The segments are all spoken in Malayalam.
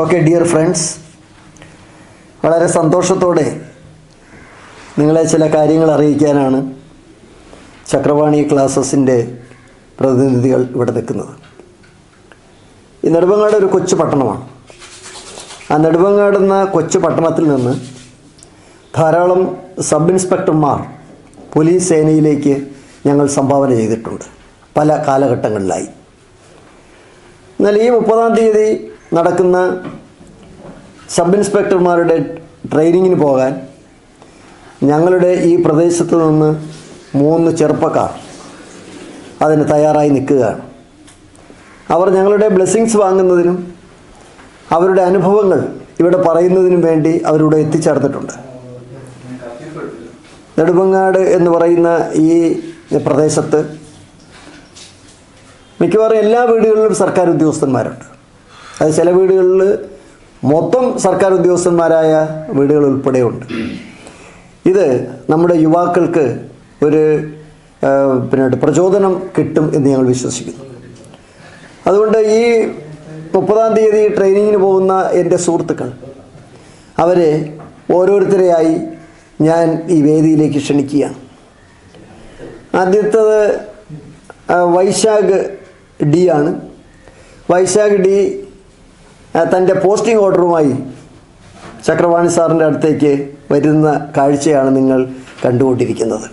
ഓക്കെ ഡിയർ ഫ്രണ്ട്സ് വളരെ സന്തോഷത്തോടെ നിങ്ങളെ ചില കാര്യങ്ങൾ അറിയിക്കാനാണ് ചക്രവാണി ക്ലാസസിന്റെ പ്രതിനിധികൾ ഇവിടെ നിൽക്കുന്നത്. ഈ നെടുമ്പങ്ങാട് ഒരു കൊച്ചു പട്ടണമാണ്. ആ നെടുമ്പങ്ങാട് എന്ന കൊച്ചു പട്ടണത്തിൽ നിന്ന് ധാരാളം സബ് ഇൻസ്പെക്ടർമാർ പോലീസ് സേനയിലേക്ക് ഞങ്ങൾ സംഭാവന ചെയ്തിട്ടുണ്ട്. പല കാലഘട്ടങ്ങളിലായി. എന്നാൽ ഈ മുപ്പതാം തീയതി നടക്കുന്ന സബ് ഇൻസ്പെക്ടർമാരുടെ ട്രെയിനിങ്ങിന് പോകാൻ ഞങ്ങളുടെ ഈ പ്രദേശത്ത് നിന്ന് മൂന്ന് ചെറുപ്പക്കാർ അതിന് തയ്യാറായി നിൽക്കുകയാണ്. അവർ ഞങ്ങളുടെ ബ്ലെസ്സിങ്സ് വാങ്ങുന്നതിനും അവരുടെ അനുഭവങ്ങൾ ഇവിടെ പറയുന്നതിനും വേണ്ടി അവരിവിടെ എത്തിച്ചേർന്നിട്ടുണ്ട്. നെടുമങ്ങാട് എന്ന് പറയുന്ന ഈ പ്രദേശത്ത് മിക്കവാറും എല്ലാ വീടുകളിലും സർക്കാർ ഉദ്യോഗസ്ഥന്മാരുണ്ട് അത് ചില വീടുകളിൽ മൊത്തം സർക്കാർ ഉദ്യോഗസ്ഥന്മാരായ വീടുകൾ ഉൾപ്പെടെയുണ്ട്. ഇത് നമ്മുടെ യുവാക്കൾക്ക് ഒരു പിന്നെ പ്രചോദനം കിട്ടും എന്ന് ഞങ്ങൾ വിശ്വസിക്കുന്നു. അതുകൊണ്ട് ഈ മുപ്പതാം തീയതി ട്രെയിനിങ്ങിന് പോകുന്ന എന്റെ സുഹൃത്തുക്കൾ അവരെ ഓരോരുത്തരെയായി ഞാൻ ഈ വേദിയിലേക്ക് ക്ഷണിക്കുകയാണ്. ആദ്യത്തത് വൈശാഖ് ഡി ആണ്. വൈശാഖ് ഡി തന്റെ പോസ്റ്റിംഗ് ഓർഡറുമായി ചക്രവാണി സാറിന്റെ അടുത്തേക്ക് വരുന്ന കാഴ്ചയാണ് നിങ്ങൾ കണ്ടുകൊണ്ടിരിക്കുന്നത്.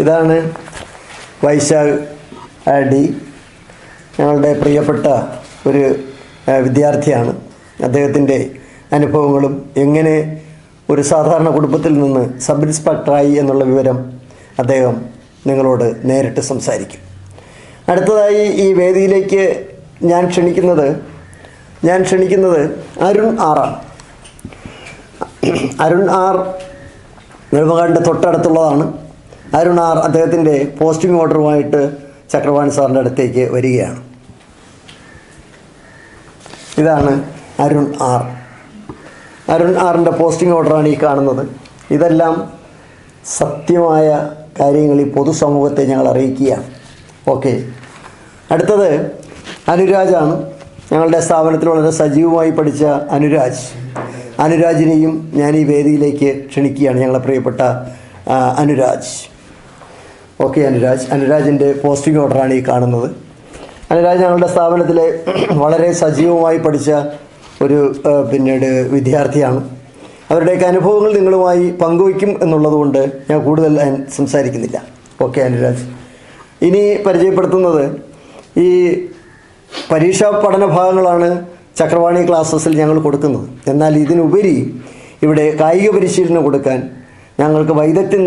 ഇതാണ് വൈശാഖ് ആഡി ഞങ്ങളുടെ പ്രിയപ്പെട്ട ഒരു വിദ്യാർത്ഥിയാണ്. അദ്ദേഹത്തിന്റെ അനുഭവങ്ങളും എങ്ങനെ ഒരു സാധാരണ കുടുംബത്തിൽ നിന്ന് സബ് ഇൻസ്പെക്ടറായി എന്നുള്ള വിവരം അദ്ദേഹം നിങ്ങളോട് നേരിട്ട് സംസാരിക്കും. അടുത്തതായി ഈ വേദിയിലേക്ക് ഞാൻ ക്ഷണിക്കുന്നത് ഞാൻ ക്ഷണിക്കുന്നത് അരുൺ ആറാണ്. അരുൺ ആർ നെടുമങ്ങാടിന്റെ തൊട്ടടുത്തുള്ളതാണ്. അരുൺ ആർ അദ്ദേഹത്തിന്റെ പോസ്റ്റിംഗ് ഓർഡറുമായിട്ട് ചക്രവാണി സാറിന്റെ അടുത്തേക്ക് വരികയാണ്. ഇതാണ് അരുൺ ആർ. അരുൺ ആറിന്റെ പോസ്റ്റിംഗ് ഓർഡറാണ് ഈ കാണുന്നത്. ഇതെല്ലാം സത്യമായ കാര്യങ്ങൾ ഈ പൊതുസമൂഹത്തെ ഞങ്ങൾ അറിയിക്കുക ഓക്കെ. അടുത്തത് അനുരാജാണ്. ഞങ്ങളുടെ സ്ഥാപനത്തിൽ വളരെ സജീവമായി പഠിച്ച അനുരാജ്. അനുരാജിനെയും ഞാൻ ഈ വേദിയിലേക്ക് ക്ഷണിക്കുകയാണ് ഞങ്ങളെ പ്രിയപ്പെട്ട അനുരാജ്. ഓക്കെ അനുരാജ്. അനുരാജിന്റെ പോസ്റ്റിംഗ് ഓർഡറാണ് ഈ കാണുന്നത്. അനുരാജ് ഞങ്ങളുടെ സ്ഥാപനത്തിലെ വളരെ സജീവമായി പഠിച്ച ഒരു പിന്നീട് വിദ്യാർത്ഥിയാണ്. അവരുടെയൊക്കെ അനുഭവങ്ങൾ നിങ്ങളുമായി പങ്കുവയ്ക്കും എന്നുള്ളതുകൊണ്ട് ഞാൻ കൂടുതൽ സംസാരിക്കുന്നില്ല. ഓക്കെ അനുരാജ്. ഇനി പരിചയപ്പെടുത്തുന്നത് ഈ പരീക്ഷാ പഠന ഭാഗങ്ങളാണ് ചക്രവാണി ക്ലാസ്സസിൽ ഞങ്ങൾ കൊടുക്കുന്നത്. എന്നാൽ ഇതിനുപരി ഇവിടെ കായിക പരിശീലനം കൊടുക്കാൻ ഞങ്ങൾക്ക് വൈദഗ്ധ്യം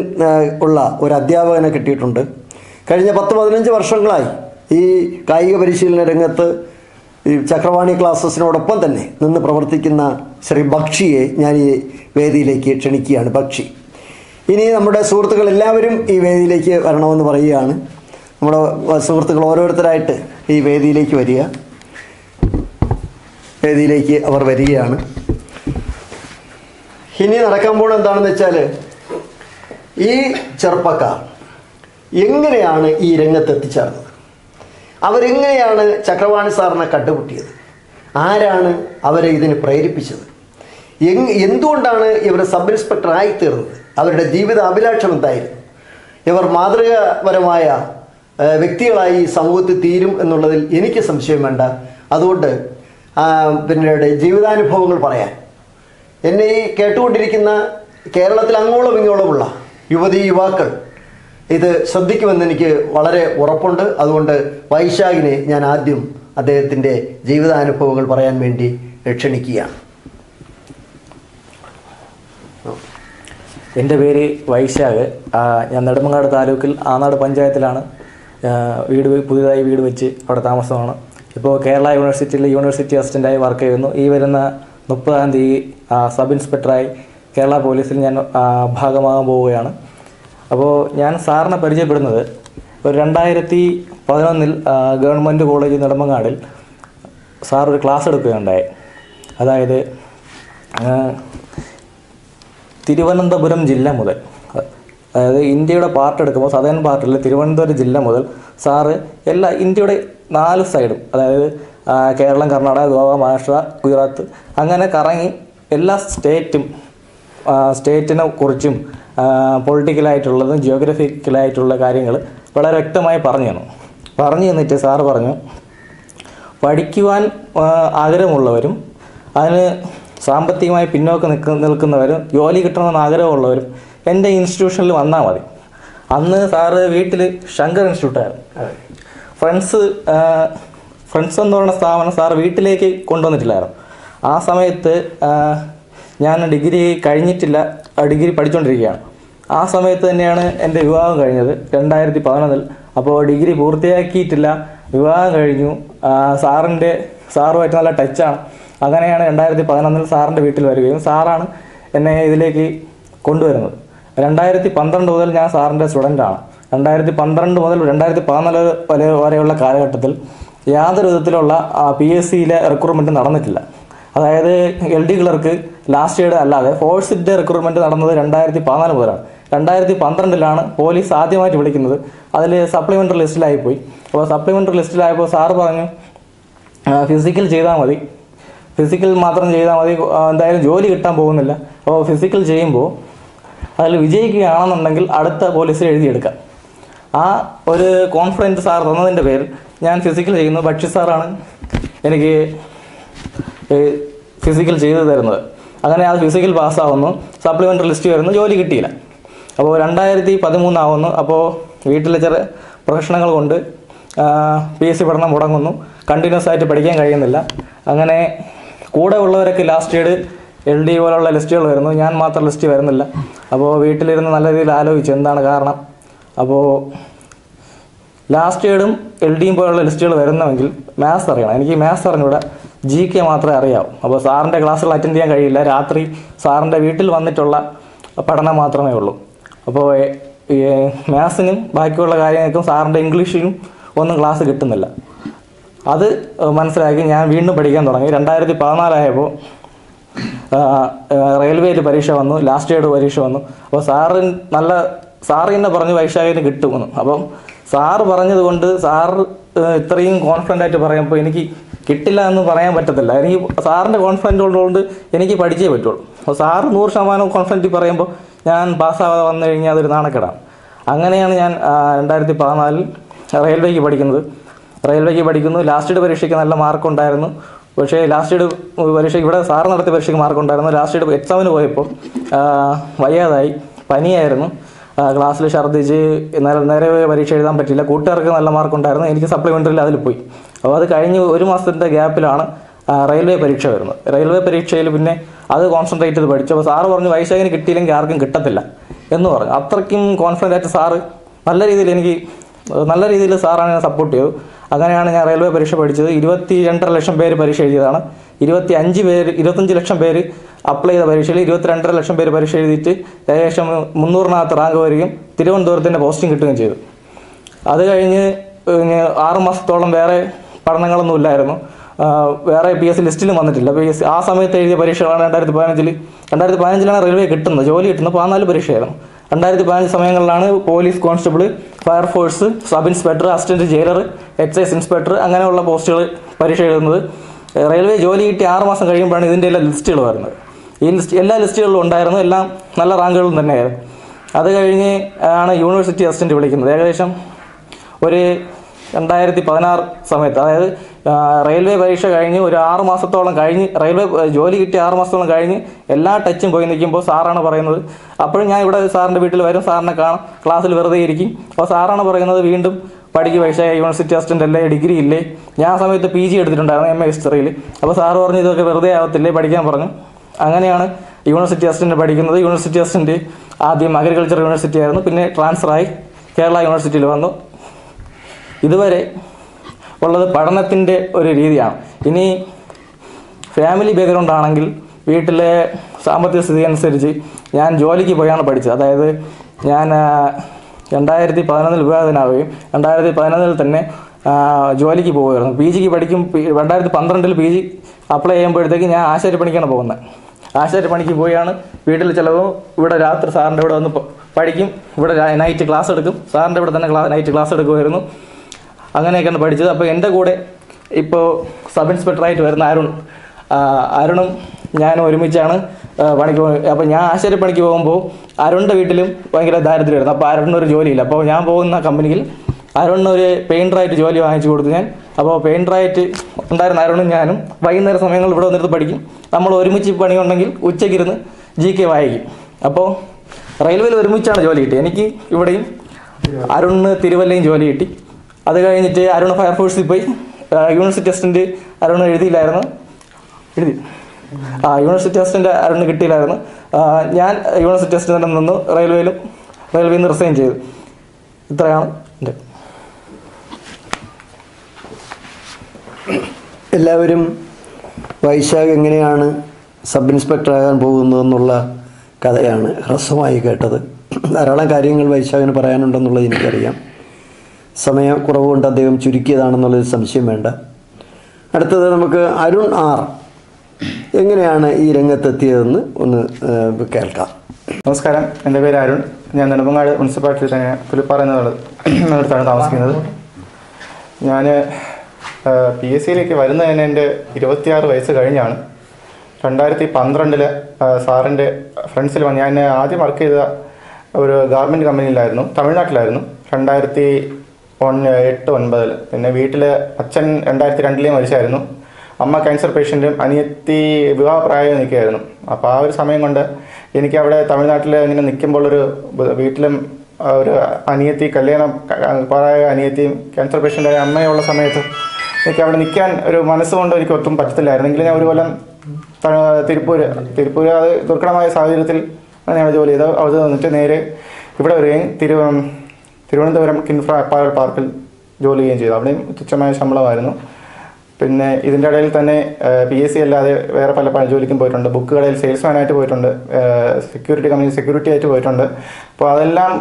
ഉള്ള ഒരു അധ്യാപകനെ കിട്ടിയിട്ടുണ്ട്. കഴിഞ്ഞ പത്ത് പതിനഞ്ച് വർഷങ്ങളായി ഈ കായിക പരിശീലന രംഗത്ത് ഈ ചക്രവാണി ക്ലാസ്സസിനോടൊപ്പം തന്നെ നിന്ന് പ്രവർത്തിക്കുന്ന ശ്രീ ബക്ഷിയെ ഞാൻ ഈ വേദിയിലേക്ക് ക്ഷണിക്കുകയാണ്. ബക്ഷി. ഇനി നമ്മുടെ സുഹൃത്തുക്കൾ എല്ലാവരും ഈ വേദിയിലേക്ക് വരണമെന്ന് പറയുകയാണ്. നമ്മുടെ സുഹൃത്തുക്കൾ ഓരോരുത്തരായിട്ട് ഈ വേദിയിലേക്ക് വരിക. വേദിയിലേക്ക് അവർ വരികയാണ്. ഇനി നടക്കാൻ പോകുന്നത് എന്താണെന്ന് വെച്ചാൽ ഈ ചെറുപ്പക്കാർ എങ്ങനെയാണ് ഈ രംഗത്ത് എത്തിച്ചേർന്നത് അവരെങ്ങനെയാണ് ചക്രവാണി സാറിനെ കണ്ടുമുട്ടിയത്? ആരാണ് അവരെ ഇതിന് പ്രേരിപ്പിച്ചത്? എന്തുകൊണ്ടാണ് ഇവർ സബ് ഇൻസ്പെക്ടർ ആയിത്തീർന്നത്? അവരുടെ ജീവിത അഭിലാഷം എന്തായിരുന്നു? ഇവർ മാതൃകാപരമായ വ്യക്തികളായി സമൂഹത്തിൽ തീരും എന്നുള്ളതിൽ എനിക്ക് സംശയം വേണ്ട. അതുകൊണ്ട് പിന്നീട് ജീവിതാനുഭവങ്ങൾ പറയാൻ. എന്നെ ഈ കേട്ടുകൊണ്ടിരിക്കുന്ന കേരളത്തിൽ അങ്ങോളം ഇങ്ങോളമുള്ള യുവതി യുവാക്കൾ ഇത് ശ്രദ്ധിക്കുമെന്ന് എനിക്ക് വളരെ ഉറപ്പുണ്ട്. അതുകൊണ്ട് വൈശാഖിനെ ഞാൻ ആദ്യം അദ്ദേഹത്തിന്റെ ജീവിതാനുഭവങ്ങൾ പറയാൻ വേണ്ടി ക്ഷണിക്കുകയാണ് എന്റെ പേര് വൈശാഖ്. ഞാൻ നെടുമങ്ങാട് താലൂക്കിൽ ആനാട് പഞ്ചായത്തിലാണ്. വീട് പുതിയതായി വീട് വെച്ച് അവിടെ താമസമാണ്. ഇപ്പോൾ കേരള യൂണിവേഴ്സിറ്റിയിൽ യൂണിവേഴ്സിറ്റി അസിസ്റ്റന്റായി വർക്ക് ചെയ്യുന്നു. ഈ വരുന്ന മുപ്പതാം തീയതി സബ് ഇൻസ്പെക്ടറായി കേരള പോലീസിൽ ഞാൻ ഭാഗമാകാൻ പോവുകയാണ്. അപ്പോൾ ഞാൻ സാറിനെ പരിചയപ്പെടുന്നത് ഒരു രണ്ടായിരത്തി പതിനൊന്നിൽ ഗവൺമെന്റ് കോളേജ് നെടുമങ്ങാടിൽ സാർ ഒരു ക്ലാസ് എടുക്കുകയുണ്ടായി. അതായത് തിരുവനന്തപുരം ജില്ല മുതൽ അതായത് ഇന്ത്യയുടെ പാർട്ട് എടുക്കുമ്പോൾ സദേൺ പാർട്ടിൽ തിരുവനന്തപുരം ജില്ല മുതൽ സാറ് എല്ലാ ഇന്ത്യയുടെ നാല് സൈഡും അതായത് കേരളം കർണാടക ഗോവ മഹാരാഷ്ട്ര ഗുജറാത്ത് അങ്ങനെ കറങ്ങി എല്ലാ സ്റ്റേറ്റും സ്റ്റേറ്റിനെ കുറിച്ചും പൊളിറ്റിക്കലായിട്ടുള്ളതും ജിയോഗ്രഫിക്കലായിട്ടുള്ള കാര്യങ്ങൾ വളരെ വ്യക്തമായി പറഞ്ഞു തന്നു. പറഞ്ഞു തന്നിട്ട് സാറ് പറഞ്ഞു പഠിക്കുവാൻ ആഗ്രഹമുള്ളവരും അതിന് സാമ്പത്തികമായി പിന്നോക്കം നിൽക്ക നിൽക്കുന്നവരും ജോലി കിട്ടണമെന്ന് ആഗ്രഹമുള്ളവരും എന്റെ ഇൻസ്റ്റിറ്റ്യൂഷനിൽ വന്നാൽ മതി. അന്ന് സാറ് വീട്ടിൽ ശങ്കർ ഇൻസ്റ്റിറ്റ്യൂട്ടായിരുന്നു. ഫ്രണ്ട്സ് ഫ്രണ്ട്സ് എന്ന് പറയുന്ന സ്ഥാപനം സാർ വീട്ടിലേക്ക് കൊണ്ടുവന്നിട്ടില്ലായിരുന്നു. ആ സമയത്ത് ഞാൻ ഡിഗ്രി കഴിഞ്ഞിട്ടില്ല ഡിഗ്രി പഠിച്ചുകൊണ്ടിരിക്കുകയാണ് ആ സമയത്ത് തന്നെയാണ് എന്റെ വിവാഹം കഴിഞ്ഞത് രണ്ടായിരത്തി പതിനൊന്നിൽ അപ്പോൾ ഡിഗ്രി പൂർത്തിയാക്കിയിട്ടില്ല വിവാഹം കഴിഞ്ഞു. സാറിന്റെ സാറുമായിട്ട് നല്ല ടച്ചാണ്. അങ്ങനെയാണ് രണ്ടായിരത്തി പതിനൊന്നിൽ സാറിന്റെ വീട്ടിൽ വരികയും സാറാണ് എന്നെ ഇതിലേക്ക് കൊണ്ടുവരുന്നത്. രണ്ടായിരത്തി പന്ത്രണ്ട് മുതൽ ഞാൻ സാറിന്റെ സ്റ്റുഡന്റാണ്. രണ്ടായിരത്തി പന്ത്രണ്ട് മുതൽ രണ്ടായിരത്തി പതിനാല് വരെ വരെയുള്ള കാലഘട്ടത്തിൽ യാതൊരു വിധത്തിലുള്ള പി എസ് സിയിലെ റിക്രൂട്ട്മെന്റ് നടന്നിട്ടില്ല. അതായത് L D clerk last year അല്ലാതെ ഫോഴ്സിന്റെ റിക്രൂട്ട്മെന്റ് നടന്നത് രണ്ടായിരത്തി പതിനാല് മുതലാണ്. രണ്ടായിരത്തി പന്ത്രണ്ടിലാണ് പോലീസ് ആദ്യമായിട്ട് വിളിക്കുന്നത്. അതിൽ സപ്ലിമെന്ററി ലിസ്റ്റിലായി പോയി. അപ്പോൾ സപ്ലിമെന്ററി ലിസ്റ്റിലായപ്പോൾ സാറ് പറഞ്ഞു ഫിസിക്കൽ ചെയ്താൽ മതി. ഫിസിക്കൽ മാത്രം ചെയ്താൽ മതി. എന്തായാലും ജോലി കിട്ടാൻ പോകുന്നില്ല. അപ്പോൾ ഫിസിക്കൽ ചെയ്യുമ്പോൾ അതിൽ വിജയിക്കുകയാണെന്നുണ്ടെങ്കിൽ അടുത്ത പോലീസിൽ എഴുതിയെടുക്കാം ആ ഒരു കോൺഫിഡൻസ് സാർ തന്നതിന്റെ പേരിൽ ഞാൻ ഫിസിക്കൽ ചെയ്യുന്നു. ബക്ഷി സാറാണ് എനിക്ക് ഫിസിക്കൽ ചെയ്തു തരുന്നത്. അങ്ങനെ ആ ഫിസിക്കൽ പാസ്സാവുന്നു സപ്ലിമെന്ററി ലിസ്റ്റ് വരുന്നു. ജോലി കിട്ടിയില്ല. അപ്പോൾ രണ്ടായിരത്തി പതിമൂന്നാവുന്നു അപ്പോൾ വീട്ടിലെ ചെറിയ പ്രശ്നങ്ങൾ കൊണ്ട് പി എസ് സി പഠനം മുടങ്ങുന്നു. കണ്ടിന്യൂസ് ആയിട്ട് പഠിക്കാൻ കഴിയുന്നില്ല. അങ്ങനെ കൂടെ ഉള്ളവരൊക്കെ ലാസ്റ്റ് ഇയർ എൽ ഡി പോലുള്ള ലിസ്റ്റുകൾ വരുന്നു. ഞാൻ മാത്രം ലിസ്റ്റ് വരുന്നില്ല. അപ്പോൾ വീട്ടിലിരുന്ന് നല്ല രീതിയിൽ ആലോചിച്ചു എന്താണ് കാരണം. അപ്പോൾ ലാസ്റ്റ് ഇയറും എൽ ഡിയും പോലുള്ള ലിസ്റ്റുകൾ വരുന്നുവെങ്കിൽ മാത്സ് അറിയണം. എനിക്ക് മാത്സ് അറിഞ്ഞൂടെ. ജി കെ മാത്രമേ അറിയാവൂ. അപ്പോൾ സാറിന്റെ ക്ലാസ്സുകൾ അറ്റൻഡ് ചെയ്യാൻ കഴിയില്ല. രാത്രി സാറിന്റെ വീട്ടിൽ വന്നിട്ടുള്ള പഠനം മാത്രമേ ഉള്ളൂ. അപ്പോൾ മാത്സിനും ബാക്കിയുള്ള കാര്യങ്ങൾക്കും സാറിന്റെ ഇംഗ്ലീഷിനും ഒന്നും ക്ലാസ് കിട്ടുന്നില്ല. അത് മനസ്സിലാക്കി ഞാൻ വീണ്ടും പഠിക്കാൻ തുടങ്ങി. രണ്ടായിരത്തി പതിനാലായപ്പോൾ റെയിൽവേയിൽ പരീക്ഷ വന്നു. ലാസ്റ്റ് ഇയർ പരീക്ഷ വന്നു. അപ്പോൾ സാറ് നല്ല സാറ് തന്നെ പറഞ്ഞു വൈശാഖിന് കിട്ടുമെന്ന്. അപ്പം സാറ് പറഞ്ഞതുകൊണ്ട് സാറ് ഇത്രയും കോൺഫിഡന്റ് ആയിട്ട് പറയുമ്പോൾ എനിക്ക് കിട്ടില്ല എന്ന് പറയാൻ പറ്റത്തില്ല. എനിക്ക് സാറിന്റെ കോൺഫിഡന്റ് ഉള്ളതുകൊണ്ട് എനിക്ക് പഠിച്ചേ പറ്റുള്ളൂ. അപ്പോൾ സാറ് നൂറ് ശതമാനം കോൺഫിഡന്റ് പറയുമ്പോൾ ഞാൻ പാസ്സാവാതെ വന്നു കഴിഞ്ഞാൽ അതൊരു നാണക്കേടാണ്. അങ്ങനെയാണ് ഞാൻ രണ്ടായിരത്തി പതിനാലിൽ റെയിൽവേക്ക് പഠിക്കുന്നത്. റെയിൽവേക്ക് പഠിക്കുന്നു. ലാസ്റ്റ് പരീക്ഷയ്ക്ക് നല്ല മാർക്ക് ഉണ്ടായിരുന്നു. പക്ഷേ ലാസ്റ്റ് ഇയർ പരീക്ഷ ഇവിടെ സാറ് നടത്തിയ പരീക്ഷയ്ക്ക് മാർക്ക് ഉണ്ടായിരുന്നു. ലാസ്റ്റ് ഇയർ എക്സാമിന് പോയപ്പോൾ വയ്യാതായി പനിയായിരുന്നു. ക്ലാസ്സിൽ ഛർദ്ദിച്ച് നേരെ നേരെ പരീക്ഷ എഴുതാൻ പറ്റില്ല. കൂട്ടുകാർക്ക് നല്ല മാർക്ക് ഉണ്ടായിരുന്നു. എനിക്ക് സപ്ലിമെന്ററിൽ അതിൽ പോയി. അപ്പോൾ അത് കഴിഞ്ഞ് ഒരു മാസത്തിന്റെ ഗ്യാപ്പിലാണ് റെയിൽവേ പരീക്ഷ വരുന്നത്. റെയിൽവേ പരീക്ഷയിൽ പിന്നെ അത് കോൺസെൻട്രേറ്റ് ചെയ്ത് പഠിച്ചു. അപ്പോൾ സാറ് പറഞ്ഞു വൈശാഖിന് കിട്ടിയില്ലെങ്കിൽ ആർക്കും കിട്ടത്തില്ല. എന്ന് പറഞ്ഞു. അത്രയ്ക്കും കോൺഫിഡന്റ് ആയിട്ട് സാറ് നല്ല രീതിയിൽ എനിക്ക് നല്ല രീതിയിൽ സാറാണ് എന്നെ സപ്പോർട്ട് ചെയ്തു. അങ്ങനെയാണ് ഞാൻ റെയിൽവേ പരീക്ഷ പഠിച്ചത്. ഇരുപത്തി രണ്ടര ലക്ഷം പേര് പരീക്ഷ എഴുതിയതാണ്. ഇരുപത്തി അഞ്ച് പേര് ഇരുപത്തഞ്ച് ലക്ഷം പേര് അപ്ലൈ ചെയ്ത പരീക്ഷയിൽ ഇരുപത്തിരണ്ടര ലക്ഷം പേര് പരീക്ഷ എഴുതിയിട്ട് ഏകദേശം മുന്നൂറിനകത്ത് റാങ്ക് വരികയും തിരുവനന്തപുരത്തിന്റെ പോസ്റ്റിംഗ് കിട്ടുകയും ചെയ്തു. അത് കഴിഞ്ഞ് ആറ് മാസത്തോളം വേറെ പഠനങ്ങളൊന്നും ഇല്ലായിരുന്നു. വേറെ പി എസ് സി ലിസ്റ്റിലും വന്നിട്ടില്ല. പി എസ് ആ സമയത്ത് എഴുതിയ പരീക്ഷകളാണ് രണ്ടായിരത്തി പതിനഞ്ചിൽ രണ്ടായിരത്തി പതിനഞ്ചിലാണ് റെയിൽവേ കിട്ടുന്നത്. ജോലി കിട്ടുന്നത് പതിനാല് പരീക്ഷയായിരുന്നു. രണ്ടായിരത്തി പതിനഞ്ച് സമയങ്ങളിലാണ് police constable fire force sub inspector assistant jailer excise inspector അങ്ങനെയുള്ള പോസ്റ്റുകൾ പരീക്ഷ എഴുതുന്നത്. റെയിൽവേ ജോലി കിട്ടി ആറ് മാസം കഴിയുമ്പോഴാണ് ഇതിന്റെ എല്ലാ ലിസ്റ്റുകൾ വരുന്നത്. ഈ ലിസ്റ്റ് എല്ലാ ലിസ്റ്റുകളിലും ഉണ്ടായിരുന്നു. എല്ലാം നല്ല റാങ്കുകളും തന്നെയായിരുന്നു. അത് കഴിഞ്ഞ് ആണ് യൂണിവേഴ്സിറ്റി അസിസ്റ്റന്റ് വിളിക്കുന്നത്. ഏകദേശം ഒരു രണ്ടായിരത്തി പതിനാറ് സമയത്ത്. അതായത് റെയിൽവേ പരീക്ഷ കഴിഞ്ഞ് ഒരു ആറ് മാസത്തോളം കഴിഞ്ഞ് റെയിൽവേ ജോലി കിട്ടിയ ആറ് മാസത്തോളം കഴിഞ്ഞ് എല്ലാ ടച്ചും പോയി നിൽക്കുമ്പോൾ സാറാണ് പറയുന്നത്. അപ്പോഴും ഞാൻ ഇവിടെ സാറിന്റെ വീട്ടിൽ വരും സാറിനെ കാണും ക്ലാസ്സിൽ വെറുതെ ഇരിക്കും. അപ്പോൾ സാറാണ് പറയുന്നത് വീണ്ടും പഠിക്കുക പക്ഷേ യൂണിവേഴ്സിറ്റി അസിസ്റ്റന്റ് അല്ലേ ഡിഗ്രി ഇല്ലേ? ഞാൻ ആ സമയത്ത് പി ജി എടുത്തിട്ടുണ്ടായിരുന്നു എം എ ഹിസ്റ്ററിയിൽ. അപ്പോൾ സാറ് പറഞ്ഞു ഇതൊക്കെ വെറുതെ ആവത്തില്ലേ പഠിക്കാൻ? പറഞ്ഞു. അങ്ങനെയാണ് യൂണിവേഴ്സിറ്റി അസിസ്റ്റന്റ് പഠിക്കുന്നത്. യൂണിവേഴ്സിറ്റി അസിസ്റ്റന്റ് ആദ്യം അഗ്രികൾച്ചർ യൂണിവേഴ്സിറ്റി ആയിരുന്നു പിന്നെ ട്രാൻസ്ഫറായി കേരള യൂണിവേഴ്സിറ്റിയിൽ വന്നു. ഇതുവരെ ഉള്ളത് പഠനത്തിന്റെ ഒരു രീതിയാണ്. ഇനി ഫാമിലി ബാക്ക്ഗ്രൗണ്ട് ആണെങ്കിൽ വീട്ടിലെ സാമ്പത്തിക സ്ഥിതി അനുസരിച്ച് ഞാൻ ജോലിക്ക് പോയാണ് പഠിച്ചത്. അതായത് ഞാൻ രണ്ടായിരത്തി പതിനൊന്നിൽ വിവാഹത്തിനാവുകയും രണ്ടായിരത്തി പതിനൊന്നിൽ തന്നെ ജോലിക്ക് പോകുമായിരുന്നു പി ജിക്ക് പഠിക്കും രണ്ടായിരത്തി പന്ത്രണ്ടിൽ പി ജി അപ്ലൈ ചെയ്യുമ്പോഴത്തേക്ക് ഞാൻ ആശാരിപ്പണിക്കാണ് പോകുന്നത്. ആശാരിപ്പണിക്ക് പോയാണ് വീട്ടിൽ ചിലവും. ഇവിടെ രാത്രി സാറിന്റെ ഇവിടെ വന്ന് പഠിക്കും. ഇവിടെ നൈറ്റ് ക്ലാസ് എടുക്കും. സാറിന്റെ ഇവിടെ തന്നെ ക്ലാസ് നൈറ്റ് ക്ലാസ് എടുക്കുമായിരുന്നു. അങ്ങനെയൊക്കെയാണ് പഠിച്ചത്. അപ്പോൾ എന്റെ കൂടെ ഇപ്പോൾ സബ് ഇൻസ്പെക്ടറായിട്ട് വരുന്ന അരുൺ അരുണും ഞാനും ഒരുമിച്ചാണ് പണിക്ക് പോകുന്നത്. അപ്പോൾ ഞാൻ ആശാരി പണിക്ക് പോകുമ്പോൾ അരുണിന്റെ വീട്ടിലും ഭയങ്കര ദാരിദ്ര്യമായിരുന്നു. അപ്പോൾ അരുണിനൊരു ജോലിയില്ല. അപ്പോൾ ഞാൻ പോകുന്ന കമ്പനിയിൽ അരുണിനൊരു പെയിന്ററായിട്ട് ജോലി വാങ്ങിച്ചു കൊടുത്തു ഞാൻ. അപ്പോൾ പെയിന്ററായിട്ട് ഉണ്ടായിരുന്ന അരുണും ഞാനും വൈകുന്നേര സമയങ്ങളിൽ ഇവിടെ വന്നിരുന്ന് പഠിക്കും. നമ്മൾ ഒരുമിച്ച് പണിയുണ്ടെങ്കിൽ ഉച്ചയ്ക്കിരുന്ന് ജി കെ വായിക്കും. അപ്പോൾ റെയിൽവേയിൽ ഒരുമിച്ചാണ് ജോലി കിട്ടിയത്. എനിക്ക് ഇവിടെയും അരുണിന് തിരുവല്ലയും ജോലി കിട്ടി. അത് കഴിഞ്ഞിട്ട് അരുൺ ഫയർഫോഴ്സിൽ പോയി. യൂണിവേഴ്സിറ്റി ടെസ്റ്റിന്റെ അരുൺ എഴുതിയില്ലായിരുന്നു. എഴുതി. ആ യൂണിവേഴ്സിറ്റി ടെസ്റ്റിന്റെ അരുണ് കിട്ടിയില്ലായിരുന്നു. ഞാൻ യൂണിവേഴ്സിറ്റി അസിസ്റ്റന്റ് നിന്നു. റെയിൽവേയിലും റെയിൽവേയിൽ നിന്ന് റിസൈൻ ചെയ്തു. ഇത്രയാണ് എന്റെ. എല്ലാവരും വൈശാഖ് എങ്ങനെയാണ് സബ് ഇൻസ്പെക്ടർ ആകാൻ പോകുന്നതെന്നുള്ള കഥയാണ് ഹ്രസ്വമായി കേട്ടത്. ധാരാളം കാര്യങ്ങൾ വൈശാഖിന് പറയാനുണ്ടെന്നുള്ളത് എനിക്കറിയാം. സമയക്കുറവ് കൊണ്ട് അദ്ദേഹം ചുരുക്കിയതാണെന്നുള്ളൊരു സംശയം വേണ്ട. അടുത്തത് നമുക്ക് അരുൺ ആർ. എങ്ങനെയാണ് ഈ രംഗത്തെത്തിയതെന്ന് ഒന്ന് കേൾക്കാം. നമസ്കാരം. എന്റെ പേര് അരുൺ. ഞാൻ നെടുമ്പങ്ങാട് മുനിസിപ്പാലിറ്റിയിൽ തന്നെ പുലിപ്പാറ എന്നിടത്താണ് താമസിക്കുന്നത്. ഞാൻ പി എസ് സിയിലേക്ക് വരുന്നത് തന്നെ എന്റെ ഇരുപത്തിയാറ് വയസ്സ് കഴിഞ്ഞാണ്. രണ്ടായിരത്തി പന്ത്രണ്ടിൽ സാറിന്റെ ഫ്രണ്ട്സിൽ വന്ന് ഞാൻ ആദ്യം വർക്ക് ചെയ്ത ഒരു ഗാർമെന്റ് കമ്പനിയിലായിരുന്നു. തമിഴ്നാട്ടിലായിരുന്നു. രണ്ടായിരത്തി എട്ട് ഒൻപതിൽ. പിന്നെ വീട്ടിൽ അച്ഛൻ രണ്ടായിരത്തി രണ്ടിലേ മരിച്ചായിരുന്നു. അമ്മ ക്യാൻസർ പേഷ്യന്റും അനിയത്തി വിവാഹപ്രായം നിൽക്കുകയായിരുന്നു. അപ്പോൾ ആ ഒരു സമയം കൊണ്ട് എനിക്ക് അവിടെ തമിഴ്നാട്ടിൽ ഇങ്ങനെ നിൽക്കുമ്പോൾ ഒരു വീട്ടിലും ഒരു അനിയത്തി കല്യാണം പ്രായ അനിയത്തിയും ക്യാൻസർ പേഷ്യന്റായ അമ്മയുള്ള സമയത്ത് എനിക്ക് അവിടെ നിൽക്കാൻ ഒരു മനസ്സുകൊണ്ട് എനിക്ക് ഒട്ടും പറ്റത്തില്ലായിരുന്നെങ്കിൽ ഞാൻ ഒരു കൊല്ലം തിരുപ്പൂര് തിരുപ്പൂര് അത് ദുർഘടമായ സാഹചര്യത്തിൽ ഞാൻ ജോലി ചെയ്ത്. അവിടെ നിന്നിട്ട് നേരെ ഇവിടെ വരികയും തിരു തിരുവനന്തപുരം കിൻഫ്ര അപ്പാരൽ പാർക്കിൽ ജോലി ചെയ്യുകയും ചെയ്തു. അവിടെയും തുച്ഛമായ ശമ്പളമായിരുന്നു. പിന്നെ ഇതിന്റെ ഇടയിൽ തന്നെ പി എസ് സി അല്ലാതെ വേറെ പല പല ജോലിക്കും പോയിട്ടുണ്ട്. ബുക്ക് കടയിൽ സെയിൽസ്മാനായിട്ട് പോയിട്ടുണ്ട്. സെക്യൂരിറ്റി കമ്പനി സെക്യൂരിറ്റി ആയിട്ട് പോയിട്ടുണ്ട്. അപ്പോൾ അതെല്ലാം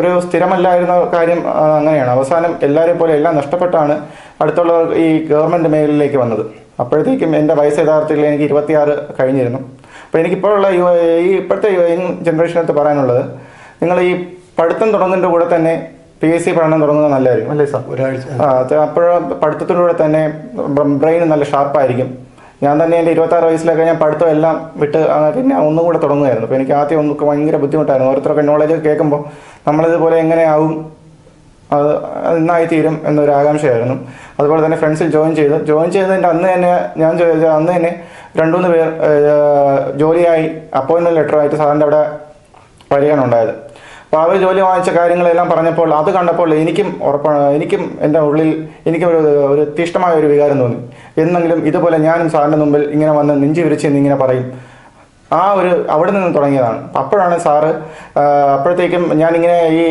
ഒരു സ്ഥിരമല്ലായിരുന്ന കാര്യം അങ്ങനെയാണ്. അവസാനം എല്ലാവരെയും പോലെ എല്ലാം നഷ്ടപ്പെട്ടാണ് അടുത്തുള്ള ഈ ഗവൺമെന്റ് മേഖലയിലേക്ക് വന്നത്. അപ്പോഴത്തേക്കും എന്റെ വയസ്സ് യഥാർത്ഥത്തിൽ എനിക്ക് ഇരുപത്തിയാറ് കഴിഞ്ഞിരുന്നു. അപ്പോൾ എനിക്കിപ്പോഴുള്ള യുവ ഈ ഇപ്പോഴത്തെ യങ് ജനറേഷനകത്ത് പറയാനുള്ളത് നിങ്ങൾ ഈ പഠിത്തം തുടങ്ങുന്നതിന്റെ കൂടെ തന്നെ പി എസ് സി പഠനം തുടങ്ങുന്നത് നല്ലതായിരിക്കും അല്ലേ സാർ? ഒരാഴ്ച. അപ്പോൾ പഠിത്തത്തിലൂടെ തന്നെ ബ്രെയിൻ നല്ല ഷാർപ്പായിരിക്കും. ഞാൻ തന്നെ എന്റെ ഇരുപത്താറ് വയസ്സിലൊക്കെ ഞാൻ പഠിത്തം എല്ലാം വിട്ട് പിന്നെ ഒന്നും കൂടെ തുടങ്ങുമായിരുന്നു. അപ്പോൾ എനിക്ക് ആദ്യം ഒന്നും ഭയങ്കര ബുദ്ധിമുട്ടായിരുന്നു. ഓരോരുത്തരൊക്കെ നോളജ് കേൾക്കുമ്പോൾ നമ്മളിതുപോലെ എങ്ങനെയാവും അത് നന്നായി തീരും എന്നൊരു ആകാംക്ഷയായിരുന്നു. അതുപോലെ തന്നെ ഫ്രണ്ട്സിൽ ജോയിൻ ചെയ്തു. ജോയിൻ ചെയ്തതിന്റെ അന്ന് തന്നെ ഞാൻ അന്ന് തന്നെ രണ്ടു മൂന്ന് പേർ ജോലിയായി അപ്പോയിൻമെന്റ് ലെറ്ററായിട്ട് സാറിന്റെ അവിടെ വരികയാണ് ഉണ്ടായത്. അപ്പോൾ അവർ ജോലി വാങ്ങിച്ച കാര്യങ്ങളെല്ലാം പറഞ്ഞപ്പോൾ അത് കണ്ടപ്പോൾ എനിക്കും ഉറപ്പാണ് എനിക്കും എന്റെ ഉള്ളിൽ എനിക്കും ഒരു ഒരു തീഷ്ണമായ ഒരു വികാരം തോന്നി. എന്നെങ്കിലും ഇതുപോലെ ഞാനും സാറിന്റെ മുമ്പിൽ ഇങ്ങനെ വന്ന് നെഞ്ചി വിരിച്ച് ഇങ്ങനെ പറയും. ആ ഒരു അവിടെ നിന്ന് തുടങ്ങിയതാണ്. അപ്പോഴാണ് സാറ് അപ്പോഴത്തേക്കും ഞാനിങ്ങനെ ഈ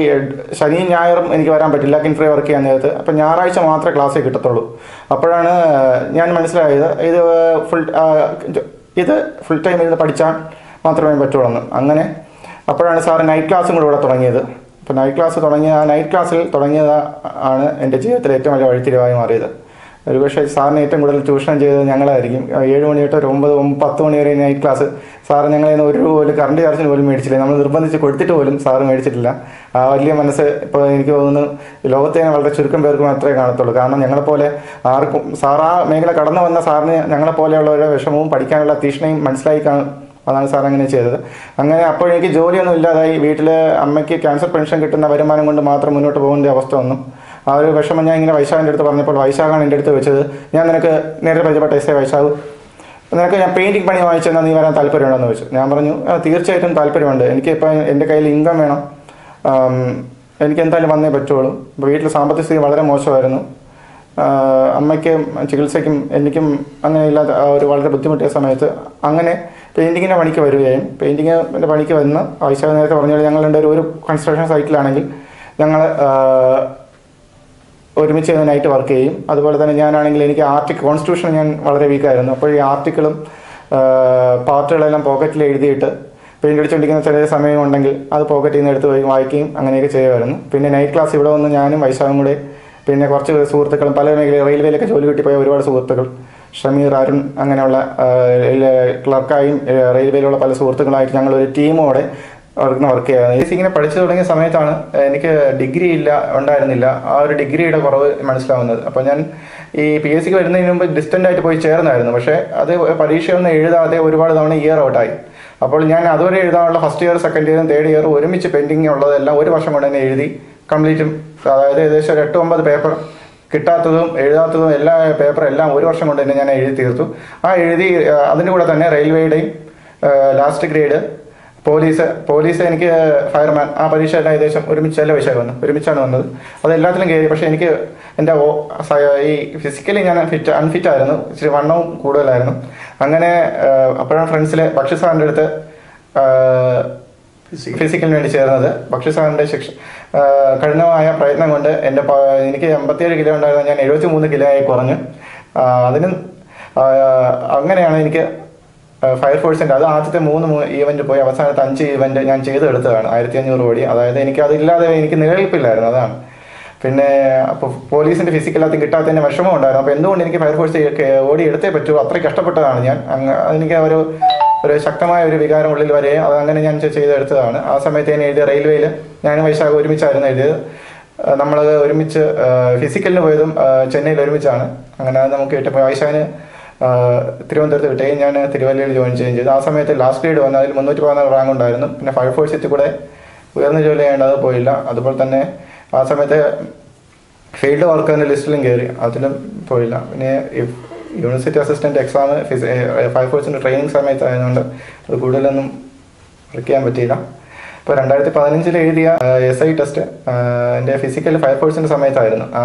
ശനിയും ഞായറും എനിക്ക് വരാൻ പറ്റില്ല കിൻഫ്രീ വർക്ക് ചെയ്യാൻ നേരത്ത്. അപ്പം ഞായറാഴ്ച മാത്രമേ ക്ലാസ്സിൽ കിട്ടത്തുള്ളൂ. അപ്പോഴാണ് ഞാൻ മനസ്സിലായത് ഇത് ഫുൾ ഇത് ഫുൾ ടൈം ഇരുന്ന് പഠിച്ചാൽ മാത്രമേ പറ്റുള്ളൂ അങ്ങനെ അപ്പോഴാണ് സാറ് നൈറ്റ് ക്ലാസ്സും കൂടെ ഇവിടെ തുടങ്ങിയത്. അപ്പോൾ നൈറ്റ് ക്ലാസ് തുടങ്ങിയ ആ നൈറ്റ് ക്ലാസ്സിൽ തുടങ്ങിയത് ആണ് എന്റെ ജീവിതത്തിൽ ഏറ്റവും വലിയ വഴിത്തിരിവായി മാറിയത്. ഒരുപക്ഷെ സാറിന് ഏറ്റവും കൂടുതൽ ട്യൂഷൻ ചെയ്തത് ഞങ്ങളായിരിക്കും. ഏഴ് മണി തൊട്ട് ഒരു ഒമ്പത് പത്ത് മണി വരെ നൈറ്റ് ക്ലാസ് സാറ് ഞങ്ങളെ ഒരു പോലും കറണ്ട് ചാർജിന് പോലും മേടിച്ചില്ല. നമ്മൾ നിർബന്ധിച്ച് കൊടുത്തിട്ട് പോലും സാറ് മേടിച്ചിട്ടില്ല. ആ വലിയ മനസ്സ് ഇപ്പോൾ എനിക്ക് തോന്നുന്നു ലോകത്തെ വളരെ ചുരുക്കം പേർക്ക് മാത്രമേ കാണത്തുള്ളൂ. കാരണം ഞങ്ങളെപ്പോലെ ആർക്കും സാർ ആ മേഖല കടന്നു വന്ന സാറിന് ഞങ്ങളെപ്പോലെയുള്ളവരുടെ വിഷമവും പഠിക്കാനുള്ള തീഷ്ണയും മനസ്സിലായി അതാണ് സാർ അങ്ങനെ ചെയ്തത്. അങ്ങനെ അപ്പോൾ എനിക്ക് ജോലിയൊന്നും ഇല്ലാതായി. വീട്ടിൽ അമ്മയ്ക്ക് ക്യാൻസർ പെൻഷൻ കിട്ടുന്ന വരുമാനം കൊണ്ട് മാത്രം മുന്നോട്ട് പോകേണ്ട അവസ്ഥ ഒന്നും ആ ഒരു വിഷമം ഞാൻ ഇങ്ങനെ വൈശാഖിന്റെ അടുത്ത് പറഞ്ഞപ്പോൾ വൈശാഖാണ് എന്റെ അടുത്ത് വെച്ചത്. ഞാൻ നിനക്ക് നേരെ പരിചയപ്പെട്ട എസ് എ വൈശാഖ്. നിനക്ക് ഞാൻ പെയിന്റിങ് പണി വാങ്ങിച്ചു തന്നാൽ നീ വരാൻ താല്പര്യമുണ്ടെന്ന് വെച്ചു ഞാൻ പറഞ്ഞു "ആ, തീർച്ചയായിട്ടും താല്പര്യമുണ്ട്. എനിക്കിപ്പോൾ എന്റെ കയ്യിൽ ഇൻകം വേണം. എനിക്ക് എന്തായാലും വന്നേ പറ്റുള്ളൂ. വീട്ടിൽ സാമ്പത്തിക സ്ഥിതി വളരെ മോശമായിരുന്നു. അമ്മയ്ക്കും ചികിത്സയ്ക്കും എനിക്കും അങ്ങനെ ഇല്ലാത്ത ഒരു വളരെ ബുദ്ധിമുട്ടിയ സമയത്ത് അങ്ങനെ പെയിന്റിങ്ങിന്റെ പണിക്ക് വരികയും പെയിന്റിങ്ങിന്റെ പണിക്ക് വന്ന് വൈശാഖ നേരത്തെ പറഞ്ഞാൽ ഞങ്ങൾ രണ്ടുപേരും ഒരു കൺസ്ട്രക്ഷൻ സൈറ്റിലാണെങ്കിൽ ഞങ്ങൾ ഒരുമിച്ച് നൈറ്റ് വർക്ക് ചെയ്യും. അതുപോലെ തന്നെ ഞാനാണെങ്കിൽ എനിക്ക് ആർട്ടിക് കോൺസ്റ്റിറ്റ്യൂഷൻ ഞാൻ വളരെ വീക്കായിരുന്നു അപ്പോൾ ഈ ആർട്ടിക്കിളും പാർട്ടുകളെല്ലാം പോക്കറ്റിൽ എഴുതിയിട്ട് പെയിന്റ് അടിച്ചുകൊണ്ടിരിക്കുന്ന ചില സമയം ഉണ്ടെങ്കിൽ അത് പോക്കറ്റിൽ നിന്ന് എടുത്ത് പോയി വായിക്കുകയും അങ്ങനെയൊക്കെ ചെയ്യുമായിരുന്നു. പിന്നെ നൈറ്റ് ക്ലാസ് ഇവിടെ വന്ന് ഞാനും വൈശാഖും കൂടെ പിന്നെ കുറച്ച് സുഹൃത്തുക്കളും പല മേഖല റെയിൽവേയിലൊക്കെ ജോലി കിട്ടിപ്പോയ ഒരുപാട് സുഹൃത്തുക്കൾ. ഷമീർ അരുൺ അങ്ങനെയുള്ള ക്ലർക്കായും റെയിൽവേയിലുള്ള പല സുഹൃത്തുക്കളായിട്ട് ഞങ്ങൾ ഒരു ടീമോടെ അവർക്ക് വർക്ക് ചെയ്യാറ് ഈ ഇങ്ങനെ പഠിച്ചു തുടങ്ങിയ സമയത്താണ് എനിക്ക് ഡിഗ്രി ഇല്ല ഉണ്ടായിരുന്നില്ല. ആ ഒരു ഡിഗ്രിയുടെ കുറവ് മനസ്സിലാവുന്നത്. അപ്പോൾ ഞാൻ ഈ പി എസ് സിക്ക് വരുന്നതിന് മുമ്പ് ഡിസ്റ്റന്റ് ആയിട്ട് പോയി ചേർന്നായിരുന്നു. പക്ഷേ അത് പരീക്ഷയൊന്നും എഴുതാതെ ഒരുപാട് തവണ ഇയർ ഔട്ടായി അപ്പോൾ ഞാൻ അതുവരെ എഴുതാനുള്ള ഫസ്റ്റ് ഇയർ സെക്കൻഡ് ഇയറും തേർഡ് ഇയറും ഒരുമിച്ച് പെൻഡിങ് ഉള്ളതെല്ലാം ഒരു വർഷം കൊണ്ട് തന്നെ എഴുതി കംപ്ലീറ്റും അതായത് ഏകദേശം ഒരു എട്ട് ഒമ്പത് പേപ്പർ കിട്ടാത്തതും എഴുതാത്തതും എല്ലാ പേപ്പർ എല്ലാം ഒരു വർഷം കൊണ്ട് തന്നെ ഞാൻ എഴുതി തീർത്തു. ആ എഴുതി അതിന്റെ കൂടെ തന്നെ റെയിൽവേയുടെയും ലാസ്റ്റ് ഗ്രേഡ് പോലീസ് പോലീസ് എനിക്ക് ഫയർമാൻ ആ പരീക്ഷ എല്ലാം ഏകദേശം ഒരുമിച്ചല്ല വിഷയം വന്നു ഒരുമിച്ചാണ് വന്നത്. അതെല്ലാത്തിലും കയറി പക്ഷേ എനിക്ക് എന്റെ ഓ- ഈ ഫിസിക്കലി ഞാൻ ഫിറ്റ് അൺഫിറ്റ് ആയിരുന്നു ഇച്ചിരി വണ്ണവും കൂടുതലായിരുന്നു. അങ്ങനെ അപ്പോഴാണ് ഫ്രണ്ട്സിലെ ഭക്ഷ്യ സാറിന്റെ അടുത്ത് ഫിസിക്കലിന് വേണ്ടി ചേർന്നത്. ഭക്ഷ്യ സാറിന്റെ ശിക്ഷ കഠിനമായ പ്രയത്നം കൊണ്ട് എന്റെ എനിക്ക് എൺപത്തിയേഴ് കിലോ ഉണ്ടായിരുന്ന ഞാൻ എഴുപത്തി മൂന്ന് കിലോ ആയി കുറഞ്ഞു. അതിന് അങ്ങനെയാണ് എനിക്ക് ഫയർഫോഴ്സിന്റെ അത് ആദ്യത്തെ മൂന്ന് ഈവന്റ് പോയി. അവസാനത്തെ അഞ്ച് ഈവന്റ് ഞാൻ ചെയ്തെടുത്തതാണ്. ആയിരത്തി അഞ്ഞൂറ് കോടി. അതായത് എനിക്ക് അതില്ലാതെ എനിക്ക് നിലനിൽപ്പില്ലായിരുന്നു. അതാണ്. പിന്നെ അപ്പോൾ പോലീസിന്റെ ഫിസിക്കൽ ഫിസിക്കലകത്ത് കിട്ടാത്തതിന്റെ വിഷമം ഉണ്ടായിരുന്നു. അപ്പോൾ എന്തുകൊണ്ട് എനിക്ക് ഫയർഫോഴ്സ് ഓടി എടുത്തേ പറ്റൂ? അത്രയും കഷ്ടപ്പെട്ടതാണ് ഞാൻ. അങ്ങ് എനിക്ക് ഒരു ഒരു ശക്തമായ ഒരു വികാരം ഉള്ളിൽ വരെ അത് അങ്ങനെ ഞാൻ ചെയ്തെടുത്തതാണ്. ആ സമയത്ത് ഞാൻ എഴുതിയ റെയിൽവേയിൽ ഞാനും വൈശാഖ ഒരുമിച്ചായിരുന്നു എഴുതിയത്. നമ്മളത് ഒരുമിച്ച് ഫിസിക്കലിന് പോയതും ചെന്നൈയിൽ ഒരുമിച്ചാണ്. അങ്ങനെ അത് നമുക്ക് കിട്ടിയപ്പോൾ വൈശാഖിന് തിരുവനന്തപുരത്ത് കിട്ടുകയും ഞാൻ തിരുവല്ലയിൽ ജോയിൻ ചെയ്യുകയും ചെയ്തു. ആ സമയത്ത് ലാസ്റ്റ് ഗ്രേഡ് വന്ന അതിൽ മുന്നൂറ്റി പതിനാല് റാങ്ക് ഉണ്ടായിരുന്നു. പിന്നെ ഫയർ ഫോഴ്സ് എത്തി കൂടെ ഉയർന്ന ജോലി ചെയ്യേണ്ടത് പോയില്ല. അതുപോലെ തന്നെ ആ സമയത്ത് ഫീൽഡ് വർക്കിന്റെ ലിസ്റ്റിലും കയറി അതിലും പോയില്ല. പിന്നെ യൂണിവേഴ്സിറ്റി അസിസ്റ്റന്റ് എക്സാം ഫയർഫോഴ്സിന്റെ ട്രെയിനിങ് സമയത്ത് ആയതുകൊണ്ട് അത് കൂടുതലൊന്നും വർക്ക് ചെയ്യാൻ പറ്റിയില്ല. ഇപ്പോൾ രണ്ടായിരത്തി പതിനഞ്ചിൽ എഴുതിയ എസ് ഐ ടെസ്റ്റ് എന്റെ ഫിസിക്കൽ ഫയർ ഫോഴ്സിന്റെ സമയത്തായിരുന്നു. ആ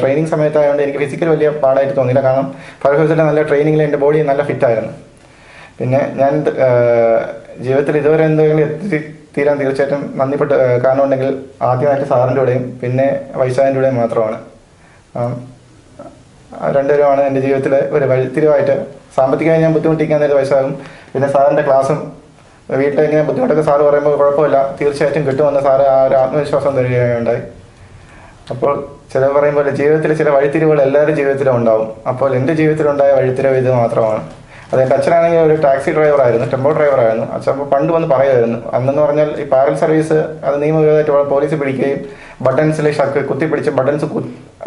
ട്രെയിനിങ് സമയത്തായതുകൊണ്ട് എനിക്ക് ഫിസിക്കൽ വലിയ പാടായിട്ട് തോന്നിയില്ല. കാരണം ഫയർ ഫോഴ്സിന്റെ നല്ല ട്രെയിനിങ്ങിൽ എന്റെ ബോഡി നല്ല ഫിറ്റായിരുന്നു പിന്നെ ഞാൻ ജീവിതത്തിൽ ഇതുവരെ എന്തെങ്കിലും എത്തി തീരാൻ തീർച്ചയായിട്ടും നന്ദിപ്പെട്ട് കാരണം ഉണ്ടെങ്കിൽ ആദ്യമായിട്ട് സാറിന്റെ കൂടെയും പിന്നെ വൈശാഖിന്റെ കൂടെയും മാത്രമാണ്. രണ്ടുപേരുമാണ് എന്റെ ജീവിതത്തിലെ ഒരു വഴിത്തിരിവായിട്ട് സാമ്പത്തികമായി ഞാൻ ബുദ്ധിമുട്ടിക്കാൻ നേരം വയസ്സാകും. പിന്നെ സാറിന്റെ ക്ലാസ്സും വീട്ടിൽ ഇങ്ങനെ ബുദ്ധിമുട്ടൊക്കെ സാറ് പറയുമ്പോൾ കുഴപ്പമില്ല. തീർച്ചയായിട്ടും കിട്ടുമെന്ന് സാറ് ആ ഒരു ആത്മവിശ്വാസം തരികയുണ്ടായി. അപ്പോൾ ചില പറയുമ്പോൾ ജീവിതത്തിൽ ചില വഴിത്തിരിവുകൾ എല്ലാവരുടെ ജീവിതത്തിലും ഉണ്ടാവും. അപ്പോൾ എന്റെ ജീവിതത്തിലുണ്ടായ വഴിത്തിരിവ് ഇത് മാത്രമാണ്. അത് എന്റെ അച്ഛനാണെങ്കിൽ ഒരു ടാക്സി ഡ്രൈവറായിരുന്നു ടെമ്പോ ഡ്രൈവറായിരുന്നു. അച്ഛൻ പണ്ട് വന്ന് പറയുമായിരുന്നു അന്നെന്ന് പറഞ്ഞാൽ ഈ പാരൽ സർവീസ് അത് നിയമവിരോധമായിട്ട് പോലീസ് പിടിക്കുകയും ബട്ടൺസിൽ ഷർട്ട് കുത്തി പിടിച്ച് ബട്ടൺസ്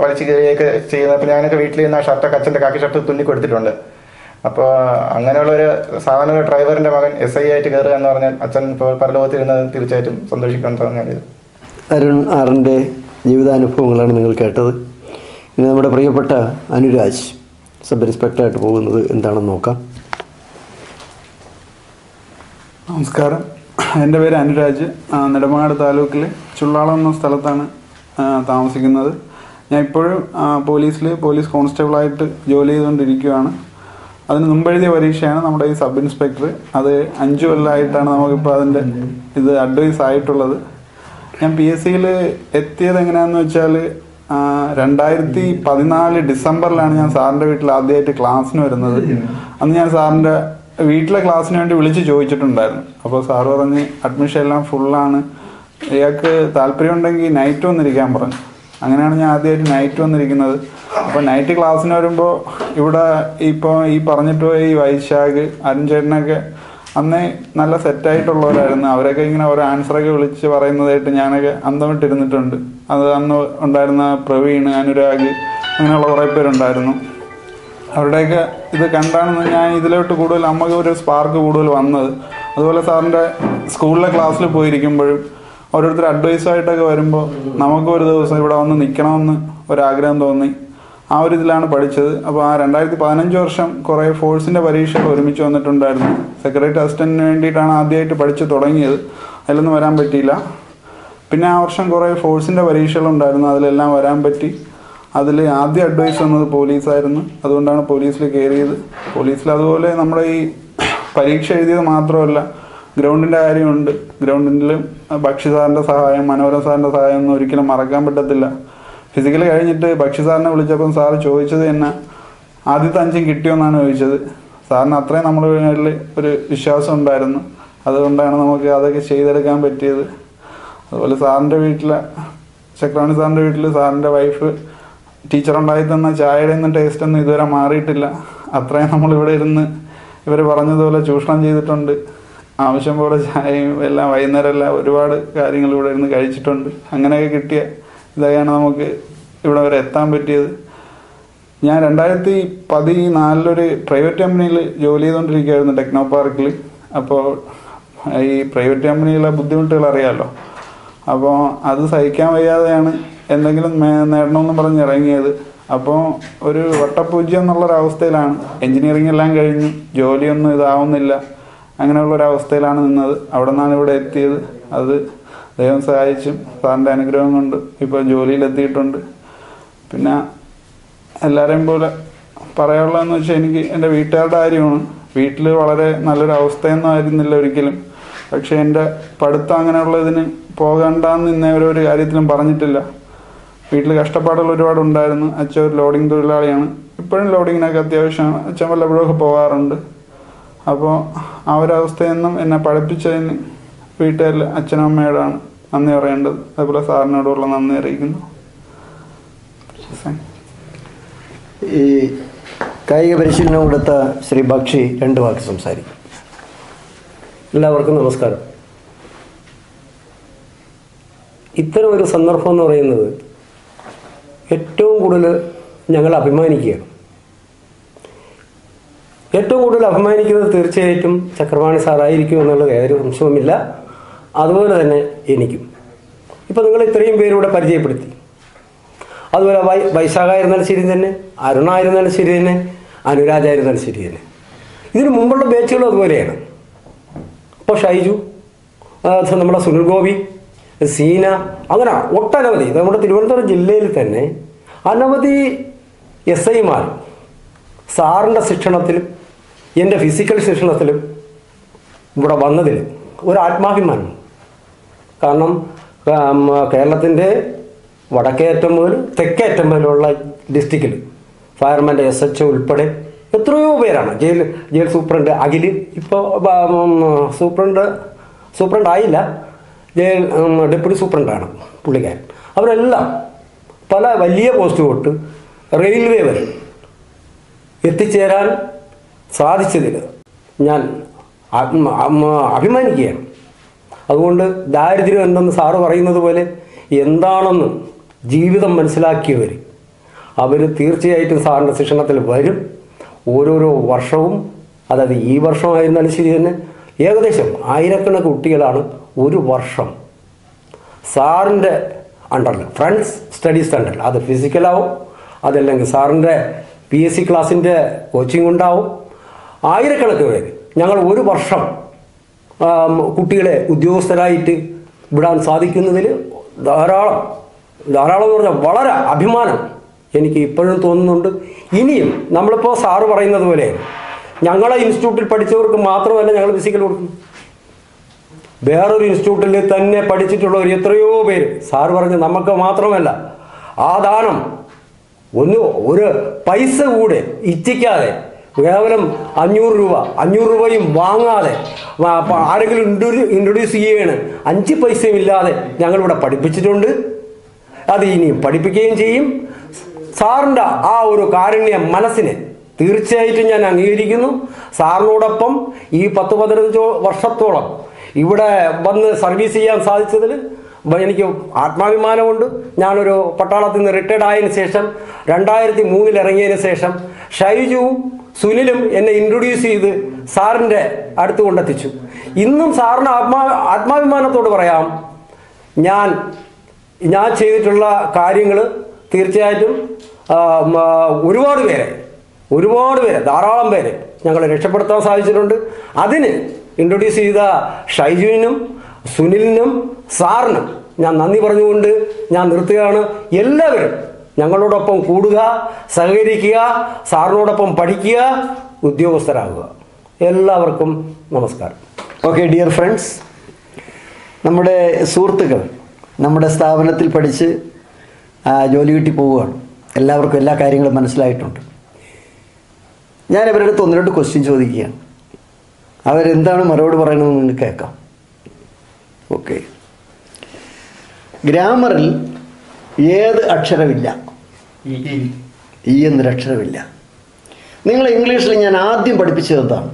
വലിച്ച് കയറിയൊക്കെ ചെയ്യുന്നത് അപ്പോൾ ഞാനൊക്കെ വീട്ടിൽ നിന്ന് ആ ഷർട്ടൊക്കെ അച്ഛന്റെ കാക്കി ഷർട്ട് തുന്നി കൊടുത്തിട്ടുണ്ട്. അപ്പോൾ അങ്ങനെയുള്ള ഒരു സാധാരണ ഡ്രൈവറിന്റെ മകൻ എസ് ഐ ആയിട്ട് കയറുക എന്ന് പറഞ്ഞാൽ അച്ഛൻ ഇപ്പോൾ പരലോകത്തിരുന്നത് തീർച്ചയായിട്ടും സന്തോഷിക്കണം അരുൺ ആറിന്റെ ജീവിതാനുഭവങ്ങളാണ് നിങ്ങൾ കേട്ടത്. ഇനി നമ്മുടെ പ്രിയപ്പെട്ട അനുരാജ് സബ് ഇൻസ്പെക്ടറായിട്ട് പോകുന്നത് എന്താണെന്ന് നോക്കാം. നമസ്കാരം. എന്റെ പേര് അനുരാജ്. നെടുമങ്ങാട് താലൂക്കിൽ ചുള്ളാളം എന്ന സ്ഥലത്താണ് താമസിക്കുന്നത്. ഞാൻ ഇപ്പോഴും പോലീസിൽ പോലീസ് കോൺസ്റ്റബിളായിട്ട് ജോലി ചെയ്തുകൊണ്ടിരിക്കുകയാണ്. അതിന് മുമ്പെഴുതിയ പരീക്ഷയാണ് നമ്മുടെ ഈ സബ് ഇൻസ്പെക്ടർ. അത് അഞ്ച് കൊല്ലമായിട്ടാണ് നമുക്കിപ്പോൾ അതിന്റെ ഇത് അഡ്വൈസ് ആയിട്ടുള്ളത്. ഞാൻ പി എസ് സിയിൽ എത്തിയത് എങ്ങനെയാണെന്ന് വെച്ചാൽ രണ്ടായിരത്തി പതിനാല് ഡിസംബറിലാണ് ഞാൻ സാറിന്റെ വീട്ടിൽ ആദ്യമായിട്ട് ക്ലാസ്സിന് വരുന്നത്. അന്ന് ഞാൻ സാറിന്റെ വീട്ടിലെ ക്ലാസ്സിന് വേണ്ടി വിളിച്ച് ചോദിച്ചിട്ടുണ്ടായിരുന്നു. അപ്പോൾ സാറ് പറഞ്ഞ് അഡ്മിഷൻ എല്ലാം ഫുള്ളാണ് ഇയാൾക്ക് താല്പര്യമുണ്ടെങ്കിൽ നൈറ്റ് വന്നിരിക്കാൻ പറഞ്ഞു. അങ്ങനെയാണ് ഞാൻ ആദ്യമായിട്ട് നൈറ്റ് വന്നിരിക്കുന്നത്. അപ്പോൾ നൈറ്റ് ക്ലാസ്സിന് വരുമ്പോൾ ഇവിടെ ഇപ്പോൾ ഈ പറഞ്ഞിട്ട് പോയ ഈ വൈശാഖ് അരുൺ ചേട്ടനൊക്കെ അന്നേ നല്ല സെറ്റായിട്ടുള്ളവരായിരുന്നു അവരൊക്കെ ഇങ്ങനെ ഓരോ ആൻസറൊക്കെ വിളിച്ച് പറയുന്നതായിട്ട് ഞാനൊക്കെ അന്തം വിട്ടിരുന്നിട്ടുണ്ട് അത് അന്ന് ഉണ്ടായിരുന്ന പ്രവീൺ അനുരാഗ് അങ്ങനെയുള്ള കുറേ പേരുണ്ടായിരുന്നു. അവരുടെയൊക്കെ ഇത് കണ്ടാണ് ഞാൻ ഇതിലോട്ട് കൂടുതൽ അമ്മയ്ക്ക് ഒരു സ്പാർക്ക് കൂടുതൽ വന്നത്. അതുപോലെ സാറിന്റെ സ്കൂളിലെ ക്ലാസ്സിൽ പോയിരിക്കുമ്പോഴും ഓരോരുത്തർ അഡ്വൈസായിട്ടൊക്കെ വരുമ്പോൾ നമുക്ക് ഒരു ദിവസം ഇവിടെ വന്ന് നിൽക്കണമെന്ന് ഒരാഗ്രഹം തോന്നി. ആ ഒരു ഇതിലാണ് പഠിച്ചത്. അപ്പോൾ ആ രണ്ടായിരത്തി പതിനഞ്ച് വർഷം കുറേ ഫോഴ്സിന്റെ പരീക്ഷകൾ ഒരുമിച്ച് വന്നിട്ടുണ്ടായിരുന്നു. സെക്രട്ടറി അസിസ്റ്റന്റിന് വേണ്ടിയിട്ടാണ് ആദ്യമായിട്ട് പഠിച്ച് തുടങ്ങിയത്. അതിലൊന്നും വരാൻ പറ്റിയില്ല. പിന്നെ ആ വർഷം കുറേ ഫോഴ്സിന്റെ പരീക്ഷകളുണ്ടായിരുന്നു. അതിലെല്ലാം വരാൻ പറ്റി. അതിൽ ആദ്യ അഡ്വൈസ് വന്നത് പോലീസായിരുന്നു അതുകൊണ്ടാണ് പോലീസിൽ കയറിയത് പോലീസിൽ അതുപോലെ നമ്മുടെ ഈ പരീക്ഷ എഴുതിയത് മാത്രമല്ല ഗ്രൗണ്ടിന്റെ കാര്യമുണ്ട്. ഗ്രൗണ്ടിൽ ഭക്ഷ്യ സാറിന്റെ സഹായം മനോരമ സാറിന്റെ സഹായം ഒന്നും ഒരിക്കലും മറക്കാൻ പറ്റത്തില്ല. ഫിസിക്കൽ കഴിഞ്ഞിട്ട് ഭക്ഷ്യ സാറിനെ വിളിച്ചപ്പം സാർ ചോദിച്ചത് തന്നെ ആദ്യത്തെ അഞ്ചും കിട്ടിയോന്നാണ് ചോദിച്ചത്. സാറിന് അത്രയും നമ്മൾ ഒരു വിശ്വാസം ഉണ്ടായിരുന്നു. അതുകൊണ്ടാണ് നമുക്ക് അതൊക്കെ ചെയ്തെടുക്കാൻ പറ്റിയത്. അതുപോലെ സാറിന്റെ വീട്ടിലെ ചക്രവാണി സാറിന്റെ വീട്ടിൽ സാറിന്റെ വൈഫ് ടീച്ചർ ഉണ്ടായി തന്ന ചായയുടെ ഒന്നും ടേസ്റ്റ് ഒന്നും ഇതുവരെ മാറിയിട്ടില്ല. അത്രയും നമ്മൾ ഇവിടെ ഇരുന്ന് ഇവർ പറഞ്ഞതുപോലെ ചൂഷണം ചെയ്തിട്ടുണ്ട്. ആവശ്യം പോലെ ചായയും എല്ലാം വൈകുന്നേരം എല്ലാം ഒരുപാട് കാര്യങ്ങൾ ഇവിടെ ഇരുന്ന് കഴിച്ചിട്ടുണ്ട്. അങ്ങനെയൊക്കെ കിട്ടിയ ഇതൊക്കെയാണ് നമുക്ക് ഇവിടെ വരെ എത്താൻ പറ്റിയത്. ഞാൻ രണ്ടായിരത്തി പതിനാലിലൊരു പ്രൈവറ്റ് കമ്പനിയിൽ ജോലി ചെയ്തുകൊണ്ടിരിക്കുകയായിരുന്നു ടെക്നോ പാർക്കിൽ അപ്പോൾ ഈ പ്രൈവറ്റ് കമ്പനിയിലെ ബുദ്ധിമുട്ടുകൾ അറിയാമല്ലോ അപ്പോൾ അത് സഹിക്കാൻ വയ്യാതെയാണ് എന്തെങ്കിലും നേടണമെന്ന് പറഞ്ഞ് ഇറങ്ങിയത്. അപ്പോൾ ഒരു വട്ടപൂജ്യം എന്നുള്ളൊരവസ്ഥയിലാണ്. എൻജിനീയറിംഗ് എല്ലാം കഴിഞ്ഞു ജോലിയൊന്നും ഇതാവുന്നില്ല. അങ്ങനെയുള്ളൊരവസ്ഥയിലാണ് നിന്നത്. അവിടെ നിന്നാണ് ഇവിടെ എത്തിയത്. അത് ദൈവം സഹായിച്ചും. സാറിന്റെ അനുഗ്രഹം കൊണ്ട് ഇപ്പോൾ ജോലിയിലെത്തിയിട്ടുണ്ട്. പിന്നെ എല്ലാവരെയും പോലെ പറയാനുള്ളതെന്ന് വെച്ചാൽ എനിക്ക് എന്റെ വീട്ടുകാരുടെ കാര്യമാണ്. വീട്ടിൽ വളരെ നല്ലൊരു അവസ്ഥയൊന്നും ആയിരുന്നില്ല ഒരിക്കലും. പക്ഷേ എന്റെ പഠിത്തം അങ്ങനെയുള്ള ഇതിന് പോകണ്ടെന്ന് ഇന്നേ ഒരു കാര്യത്തിലും പറഞ്ഞിട്ടില്ല. വീട്ടിൽ കഷ്ടപ്പാടുകൾ ഒരുപാട് ഉണ്ടായിരുന്നു അച്ഛൻ ഒരു ലോഡിങ് തൊഴിലാളിയാണ്. ഇപ്പോഴും ലോഡിങ്ങിനൊക്കെ അത്യാവശ്യമാണ്. അച്ഛൻ വല്ലപ്പോഴൊക്കെ പോകാറുണ്ട്. അപ്പോൾ ആ ഒരു നിന്നും എന്നെ പഠിപ്പിച്ചതിന് വീട്ടുകാരിൽ അച്ഛനും അമ്മയോടാണ് നന്ദി പറയേണ്ടത്. അതുപോലെ സാറിനോടുള്ള നന്ദി അറിയിക്കുന്നു. ഈ കായിക പരിശീലനം കൊടുത്ത ശ്രീ ബക്ഷി രണ്ട് വാക്ക് സംസാരിക്കും. എല്ലാവർക്കും നമസ്കാരം. ഇത്തരം ഒരു സന്ദർഭം എന്ന് പറയുന്നത് ഏറ്റവും കൂടുതൽ ഞങ്ങൾ അഭിമാനിക്കുകയാണ്. ഏറ്റവും കൂടുതൽ അഭിമാനിക്കുന്നത് തീർച്ചയായിട്ടും ചക്രപാണി സാറായിരിക്കും എന്നുള്ളത് ഏതൊരു സംശയവുമില്ല. അതുപോലെ തന്നെ എനിക്കും. ഇപ്പം നിങ്ങൾ ഇത്രയും പേരൂടെ പരിചയപ്പെടുത്തി. അതുപോലെ വൈ വൈശാഖായിരുന്നാലും ശരി തന്നെ അരുണായിരുന്നാലും ശരി തന്നെ അനുരാജായിരുന്നാലും ശരി തന്നെ. ഇതിനു മുമ്പുള്ള ബാച്ചുകളും അതുപോലെയാണ്. ഇപ്പോൾ ഷൈജു നമ്മുടെ സുനിൽ ഗോപി സീന അങ്ങനെ ഒട്ടനവധി. നമ്മുടെ തിരുവനന്തപുരം ജില്ലയിൽ തന്നെ അനവധി എസ് ഐമാർ സാറിന്റെ ശിക്ഷണത്തിലും എന്റെ ഫിസിക്കൽ ശിക്ഷണത്തിലും ഇവിടെ വന്നതിൽ ഒരു ആത്മാഭിമാനം. കാരണം കേരളത്തിന്റെ വടക്കേറ്റം മുതൽ തെക്കേറ്റം വരെയുള്ള ഡിസ്ട്രിക്റ്റിൽ ഫയർമാന്റെ എസ് എച്ച് ഉൾപ്പെടെ എത്രയോ പേരാണ്. ജയിൽ ജയിൽ സൂപ്രണ്ട് അഖിൽ ഇപ്പോൾ സൂപ്രണ്ട് സൂപ്രണ്ട് ആയില്ല. ഉം, ഡെപ്യൂട്ടി സൂപ്രണ്ടാണ് പുള്ളിക്കാരൻ. അവരെല്ലാം പല വലിയ പോസ്റ്റ് തൊട്ട് റെയിൽവേ വരെ എത്തിച്ചേരാൻ സാധിച്ചതിൽ ഞാൻ അഭിമാനിക്കുകയാണ്. അതുകൊണ്ട് ദാരിദ്ര്യം എന്തെന്ന് സാറ് പറയുന്നത് പോലെ എന്താണെന്ന് ജീവിതം മനസ്സിലാക്കിയവർ അവർ തീർച്ചയായിട്ടും സാറിന്റെ ശിക്ഷണത്തിൽ വരും. ഓരോരോ വർഷവും അതായത് ഈ വർഷമായിരുന്നാലും ശരി തന്നെ ഏകദേശം ആയിരക്കണക്കിന് കുട്ടികളാണ് ഒരു വർഷം സാറിന്റെ അണ്ടറിൽ ഫ്രണ്ട്സ് സ്റ്റഡീസ് അണ്ടറിൽ അത് ഫിസിക്കലാവും അതല്ലെങ്കിൽ സാറിന്റെ പി എസ് സി ക്ലാസ്സിന്റെ കോച്ചിങ് ഉണ്ടാവും. ആയിരക്കണക്കിന് പേര്. ഞങ്ങൾ ഒരു വർഷം കുട്ടികളെ ഉദ്യോഗസ്ഥരായിട്ട് വിടാൻ സാധിക്കുന്നതിൽ ധാരാളം ധാരാളം എന്ന് പറഞ്ഞാൽ വളരെ അഭിമാനം എനിക്ക് ഇപ്പോഴും തോന്നുന്നുണ്ട്. ഇനിയും നമ്മളിപ്പോൾ സാറ് പറയുന്നത് പോലെ ഞങ്ങളെ ഇൻസ്റ്റിറ്റ്യൂട്ടിൽ പഠിച്ചവർക്ക് മാത്രമല്ല ഞങ്ങൾ ഫിസിക്കൽ കൊടുക്കുന്നു വേറൊരു ഇൻസ്റ്റിറ്റ്യൂട്ടിൽ തന്നെ പഠിച്ചിട്ടുള്ളവർ എത്രയോ പേര്. സാർ പറഞ്ഞ് നമുക്ക് മാത്രമല്ല. ആ ദാനം ഒന്ന് ഒരു പൈസ കൂടെ ഇച്ഛിക്കാതെ കേവലം അഞ്ഞൂറ് രൂപ അഞ്ഞൂറ് രൂപയും വാങ്ങാതെ ആരെങ്കിലും ഇൻട്രൊഡ്യൂ ഇൻട്രൊഡ്യൂസ് ചെയ്യുകയാണ്. അഞ്ച് പൈസയും ഇല്ലാതെ ഞങ്ങളിവിടെ പഠിപ്പിച്ചിട്ടുണ്ട്. അത് ഇനിയും പഠിപ്പിക്കുകയും ചെയ്യും. സാറിന്റെ ആ ഒരു കാരുണ്യ മനസ്സിനെ തീർച്ചയായിട്ടും ഞാൻ അംഗീകരിക്കുന്നു. സാറിനോടൊപ്പം ഈ പത്ത് പതിനഞ്ചോ വർഷത്തോളം ഇവിടെ വന്ന് സർവീസ് ചെയ്യാൻ സാധിച്ചതിൽ എനിക്ക് ആത്മാഭിമാനമുണ്ട്. ഞാനൊരു പട്ടാളത്തിൽ നിന്ന് റിട്ടയർഡ് ആയതിനു ശേഷം രണ്ടായിരത്തി മൂന്നിൽ ഇറങ്ങിയതിന് ശേഷം ഷൈജുവും സുനിലും എന്നെ ഇൻട്രൊഡ്യൂസ് ചെയ്ത് സാറിന്റെ അടുത്ത് കൊണ്ടെത്തിച്ചു. ഇന്നും സാറിന് ആത്മാ ആത്മാഭിമാനത്തോട് പറയാം. ഞാൻ ഞാൻ ചെയ്തിട്ടുള്ള കാര്യങ്ങൾ തീർച്ചയായിട്ടും ഒരുപാട് പേരെ ഒരുപാട് പേരെ ധാരാളം പേരെ ഞങ്ങളെ രക്ഷപ്പെടുത്താൻ സാധിച്ചിട്ടുണ്ട്. അതിന് ഇൻട്രൊഡ്യൂസ് ചെയ്ത ഷൈജുവിനും സുനിലിനും സാറിനും ഞാൻ നന്ദി പറഞ്ഞുകൊണ്ട് ഞാൻ നിർത്തുകയാണ്. എല്ലാവരും ഞങ്ങളോടൊപ്പം കൂടുക സഹകരിക്കുക സാറിനോടൊപ്പം പഠിക്കുക ഉദ്യോഗസ്ഥരാകുക. എല്ലാവർക്കും നമസ്കാരം. ഓക്കെ ഡിയർ ഫ്രണ്ട്സ് നമ്മുടെ സുഹൃത്തുക്കൾ നമ്മുടെ സ്ഥാപനത്തിൽ പഠിച്ച് ജോലി കിട്ടി പോവുകയാണ്. എല്ലാവർക്കും എല്ലാ കാര്യങ്ങളും മനസ്സിലായിട്ടുണ്ട്. ഞാൻ ഇവരുടെ അടുത്ത് ഒന്ന് രണ്ട് ക്വസ്റ്റ്യൻ ചോദിക്കുകയാണ്. അവരെന്താണ് മറുപടി പറയണമെന്ന് നിങ്ങൾ കേൾക്കാം. ഓക്കെ ഗ്രാമറിൽ ഏത് അക്ഷരമില്ല? ഈ എന്നൊരു അക്ഷരമില്ല. നിങ്ങൾ ഇംഗ്ലീഷിൽ ഞാൻ ആദ്യം പഠിപ്പിച്ചത് എന്താണ്?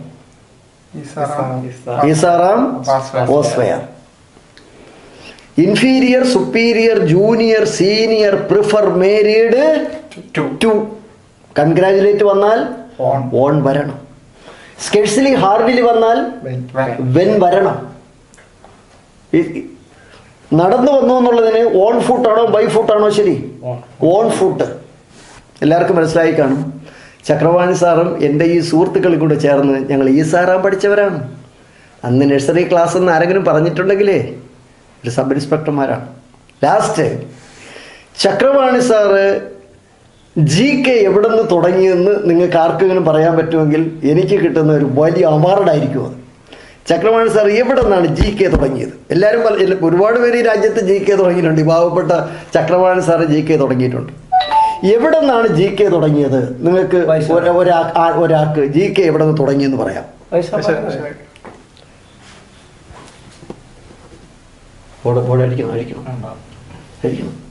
ഓസ്വയർ inferior superior junior senior prefer married to congratulate വന്നാൽ ഓൺ വരണം. സ്കെഴ്സിലി ഹാർഡിൽ വന്നാൽ വെൻ വരണം. നടന്നു വന്നു എന്നുള്ളതിന് ഓൺ ഫുട്ടാണോ ബൈ ഫുട്ടാണോ ശരി? ഓൺ ഫുട്ട് എല്ലാവർക്കും മനസ്സിലായി കാണും. ചക്രവാണി സാറും എന്റെ ഈ സുഹൃത്തുക്കളും കൂടെ ചേർന്ന് ഞങ്ങൾ ഈ സാറാൻ പഠിച്ചവരാണ്. അന്ന് നഴ്സറി ക്ലാസ് എന്ന് ആരെങ്കിലും പറഞ്ഞിട്ടുണ്ടെങ്കിലേ ഒരു sub ഇൻസ്പെക്ടർമാരാണ്. Last Chakravani sir G K എവിടെ നിന്ന് തുടങ്ങിയെന്ന് നിങ്ങൾക്ക് ആർക്കെങ്കിലും പറയാൻ പറ്റുമെങ്കിൽ എനിക്ക് കിട്ടുന്ന ഒരു വലിയ അവാർഡായിരിക്കും അത്. ചക്രവാണി സാർ എവിടെ നിന്നാണ് ജി കെ തുടങ്ങിയത് എല്ലാവരും പല- ഒരുപാട് പേര് ഈ രാജ്യത്ത് ജി കെ തുടങ്ങിയിട്ടുണ്ട്. ഈ പാവപ്പെട്ട ചക്രവാണി സാറ് ജി കെ തുടങ്ങിയിട്ടുണ്ട്. എവിടെ നിന്നാണ് ജി കെ തുടങ്ങിയത്? നിങ്ങൾക്ക് ഒര- ഒരാ- ഒരാൾക്ക് ജി കെ എവിടെ നിന്ന് തുടങ്ങിയെന്ന് പറയാം. അടിക്കണം അടിക്കണം. അടിക്കണം.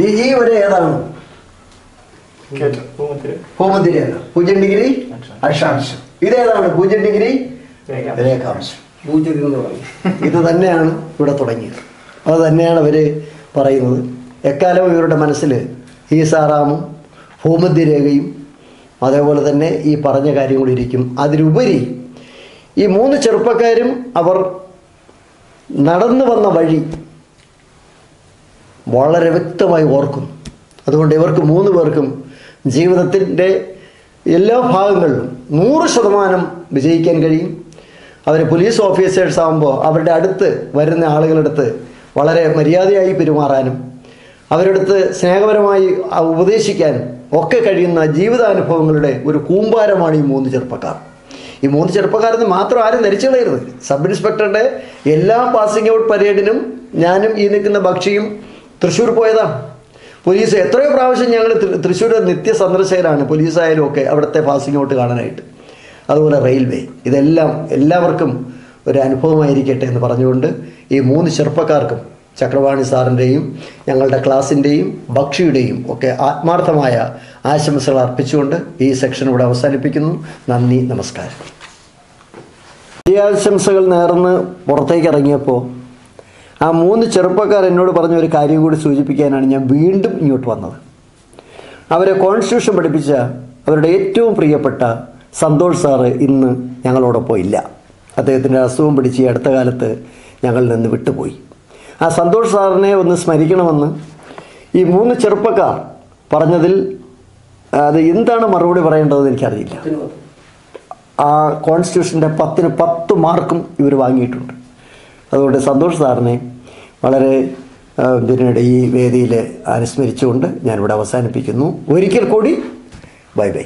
ഈ ഈ ഒരു ഏതാണ്? പൂജ്യം ഡിഗ്രി അക്ഷാംശം. ഇതേതാണ് പൂജ്യം ഡിഗ്രി രേഖാംശം. പൂജ്യത്തിൽ നിന്ന് തുടങ്ങി ഇത് തന്നെയാണ് ഇവിടെ തുടങ്ങിയത്. അത് തന്നെയാണ് അവർ പറയുന്നത്. എക്കാലവും ഇവരുടെ മനസ്സിൽ ഈ സാറാമും ഭൂമധ്യരേഖയും അതേപോലെ തന്നെ ഈ പറഞ്ഞ കാര്യം കൂടി ഇരിക്കും. അതിലുപരി ഈ മൂന്ന് ചെറുപ്പക്കാരും അവർ നടന്നു വന്ന വഴി വളരെ വ്യക്തമായി ഓർക്കുന്നു. അതുകൊണ്ട് ഇവർക്ക് മൂന്ന് പേർക്കും ജീവിതത്തിന്റെ എല്ലാ ഭാഗങ്ങളിലും നൂറ് ശതമാനം വിജയിക്കാൻ കഴിയും. അവർ പോലീസ് ഓഫീസേഴ്സ് ആകുമ്പോൾ അവരുടെ അടുത്ത് വരുന്ന ആളുകളുടെ അടുത്ത് വളരെ മര്യാദയായി പെരുമാറാനും അവരുടെ അടുത്ത് സ്നേഹപരമായി ഉപദേശിക്കാനും ഒക്കെ കഴിയുന്ന ജീവിതാനുഭവങ്ങളുടെ ഒരു കൂമ്പാരമാണ് ഈ മൂന്ന് ചെറുപ്പക്കാർ. ഈ മൂന്ന് ചെറുപ്പക്കാരെന്ന് മാത്രം ആരും ധരിച്ചു കളയരുത്. സബ് ഇൻസ്പെക്ടറുടെ എല്ലാ പാസിംഗ് ഔട്ട് പരേഡിനും ഞാനും ഈ നിൽക്കുന്ന ഭക്ഷിയും തൃശ്ശൂർ പോയതാ. പോലീസ് എത്രയോ പ്രാവശ്യം ഞങ്ങൾ തൃശ്ശൂർ നിത്യ സന്ദർശകരാണ് പോലീസായാലും ഒക്കെ അവിടുത്തെ പാസിംഗ് ഔട്ട് കാണാനായിട്ട്. അതുപോലെ റെയിൽവേ. ഇതെല്ലാം എല്ലാവർക്കും ഒരു അനുഭവമായിരിക്കട്ടെ എന്ന് പറഞ്ഞുകൊണ്ട് ഈ മൂന്ന് ചെറുപ്പക്കാർക്കും ചക്രവാണി സാറിന്റെയും ഞങ്ങളുടെ ക്ലാസ്സിന്റെയും ഭക്ഷിയുടെയും ഒക്കെ ആത്മാർത്ഥമായ ആശംസകൾ അർപ്പിച്ചുകൊണ്ട് ഈ സെക്ഷൻ ഇവിടെ അവസാനിപ്പിക്കുന്നു. നന്ദി നമസ്കാരം. ഈ ആശംസകൾ നേർന്ന് പുറത്തേക്ക് ഇറങ്ങിയപ്പോൾ ആ മൂന്ന് ചെറുപ്പക്കാർ എന്നോട് പറഞ്ഞ ഒരു കാര്യം കൂടി സൂചിപ്പിക്കാനാണ് ഞാൻ വീണ്ടും ഇങ്ങോട്ട് വന്നത്. അവരെ കോൺസ്റ്റിറ്റ്യൂഷൻ പഠിപ്പിച്ച അവരുടെ ഏറ്റവും പ്രിയപ്പെട്ട സന്തോഷ് സാറ് ഇന്ന് ഞങ്ങളോടൊപ്പം ഇല്ല. അദ്ദേഹത്തിന്റെ അസുഖം പിടിച്ച് ഈ അടുത്ത കാലത്ത് ഞങ്ങളിൽ നിന്ന് വിട്ടുപോയി. ആ സന്തോഷ് സാറിനെ ഒന്ന് സ്മരിക്കണമെന്ന് ഈ മൂന്ന് ചെറുപ്പക്കാർ പറഞ്ഞതിൽ അത് എന്താണ് മറുപടി പറയേണ്ടതെന്ന് എനിക്കറിയില്ല. ആ കോൺസ്റ്റിറ്റ്യൂഷന്റെ പത്തിന് പത്ത് മാർക്കും ഇവർ വാങ്ങിയിട്ടുണ്ട്. അതുകൊണ്ട് സന്തോഷ് സാറിനെ വളരെ ഇതിനിടെ ഈ വേദിയിൽ അനുസ്മരിച്ചുകൊണ്ട് ഞാനിവിടെ അവസാനിപ്പിക്കുന്നു. ഒരിക്കൽ കൂടി ബൈ ബൈ.